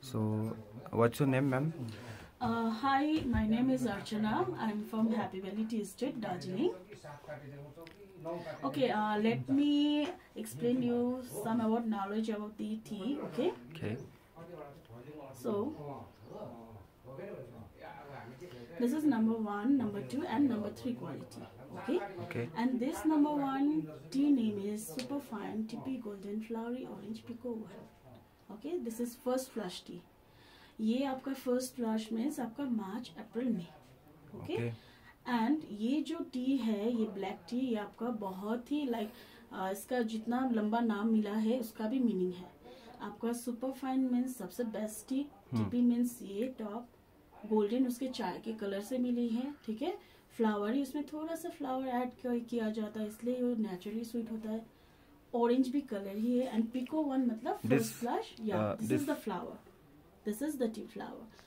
So, what's your name, ma'am? Uh, hi, my name is Archana. I'm from Happy Valley Tea Estate, Darjeeling. Okay, uh, let me explain you some about knowledge about the tea. Okay, Okay. so this is number one, number two, and number three quality. Okay, Okay. and this number one tea name is Superfine TP Golden Flowery Orange Pico One. Okay, this is first flush tea. ये आपका first flush means आपका मार्च अप्रैल में okay. And ये जो T है ये black T ये आपका बहुत ही लाइक like, इसका जितना लंबा नाम मिला है उसका भी मीनिंग है. आपका सुपर फाइन मीन्स सबसे बेस्ट टी टीपी मीन्स ये टॉप गोल्डन उसके चाय के कलर से मिली है ठीक है? फ्लावर ही उसमें थोड़ा सा फ्लावर ऐड किया जाता है इसलिए वो नेचुरली स्वीट होता है. ऑरेंज भी कलर ही है एंड पिको वन मतलब फ़र्स्ट फ्लश या this is the flower this is the tea flower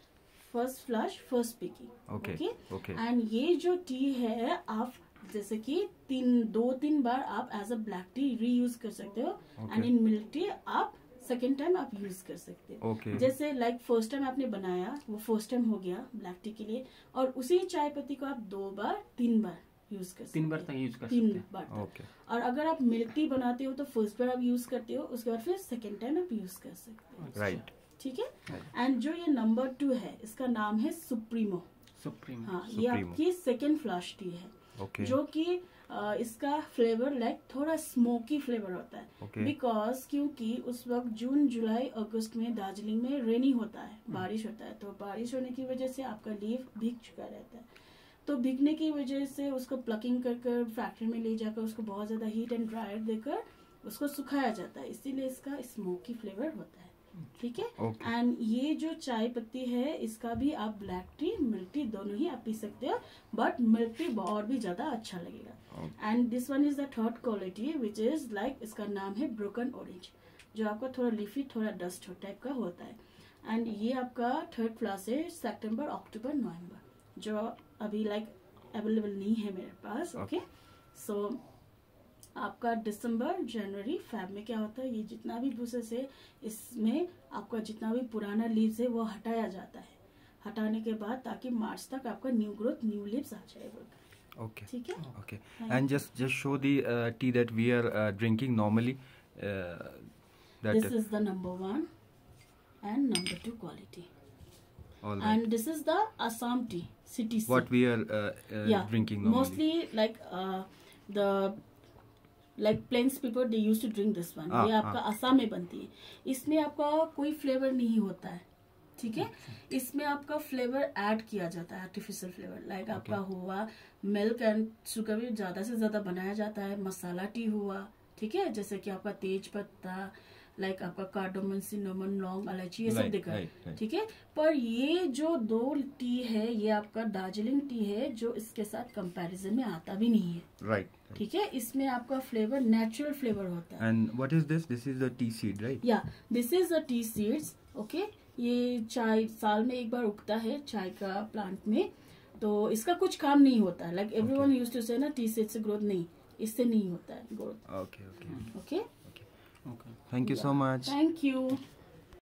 first flush first picking Okay. Okay. And ये जो टी है आप जैसे कि तीन दो तीन बार आप as a black tea reuse कर सकते हो एंड इन मिल्क टी आप सेकेंड टाइम आप यूज़ कर सकते हो Okay. जैसे लाइक फ़र्स्ट टाइम आपने बनाया वो फ़र्स्ट टाइम हो गया ब्लैक टी के लिए और उसी चाय पत्ती को आप दो बार तीन बार यूज़ कर तीन बार तक यूज़ कर तीन सकते बार तक। Okay. और अगर आप मिल्क टी बनाते हो तो फ़र्स्ट बार आप यूज़ करते हो उसके बाद फिर सेकेंड टाइम आप यूज़ कर सकते हो Right. ठीक है एंड जो ये नंबर टू है इसका नाम है सुप्रीमो सुप्रीम हाँ ये आपकी सेकेंड फ्लश टी है Okay. जो कि इसका फ्लेवर लाइक थोड़ा स्मोकी फ्लेवर होता है बिकॉज़ Okay. क्योंकि उस वक्त जून जुलाई अगस्त में दार्जिलिंग में रेनी होता है Hmm. बारिश होता है तो बारिश होने की वजह से आपका लीफ भीग चुका रहता है तो भीगने की वजह से उसको प्लकिंग कर कर फैक्ट्री में ले जाकर उसको बहुत ज़्यादा हीट एंड ड्रायर देकर उसको सुखाया जाता है। इसीलिए इसका स्मोकी फ्लेवर होता है। ठीक है? Okay. एंड ये जो चाय पत्ती है इसका भी आप ब्लैक टी मिल्क टी दोनों ही आप पी सकते हो बट मिल्क टी और भी ज़्यादा अच्छा लगेगा। And this one is the third quality which is like इसका नाम है ब्रोकन ऑरेंज जो आपका थोड़ा लिफी थोड़ा डस्ट टाइप का होता है। एंड ये आपका थर्ड क्लास है सेप्टेम्बर अक्टूबर नवंबर जो अभी लाइक अवेलेबल नहीं है मेरे पास ओके सो आपका दिसंबर जनवरी फैब में क्या होता है? ये जितना भी प्रोसेस है इसमें आपका जितना भी पुराना लीव्स है वो हटाया जाता है। हटाने के बाद ताकि मार्च तक आपका न्यू ग्रोथ न्यू लीव्स आ जाए Okay. ठीक है? Show the uh, tea that we are uh, drinking normally. Uh, that this is the number one and number two quality right. And this is the Assam tea city what we are uh, uh, drinking normally. mostly like uh, the like plains people they used to drink this one. हाँ, ये आपका हाँ. में बनती है। इसमें आपका कोई फ्लेवर नहीं होता है ठीक है? इसमें आपका फ्लेवर ऐड किया जाता है आर्टिफिशियल फ्लेवर लाइक आपका हुआ मिल्क एंड शुगर भी ज़्यादा से ज़्यादा बनाया जाता है। मसाला टी हुआ ठीक है? जैसे कि आपका तेज पत्ता लाइक आपका कार्डोमन सिनेमन लौंग इलायची ये सब right, right. ठीक है पर ये जो दो टी है ये आपका दार्जिलिंग टी है जो इसके साथ कंपैरिजन में आता भी नहीं है right. ठीक है इसमें आपका फ्लेवर नेचुरल फ्लेवर होता है And what is this? This is the tea seed, right? या this is the tea seeds okay ये चाय साल में एक बार उगता है चाय का प्लांट में तो इसका कुछ काम नहीं होता है लाइक एवरीवन यूज्ड टू से ना टी सीड से ग्रोथ नहीं इससे नहीं होता है growth Okay. Okay. Okay Okay. Thank you yeah. so much. Thank you.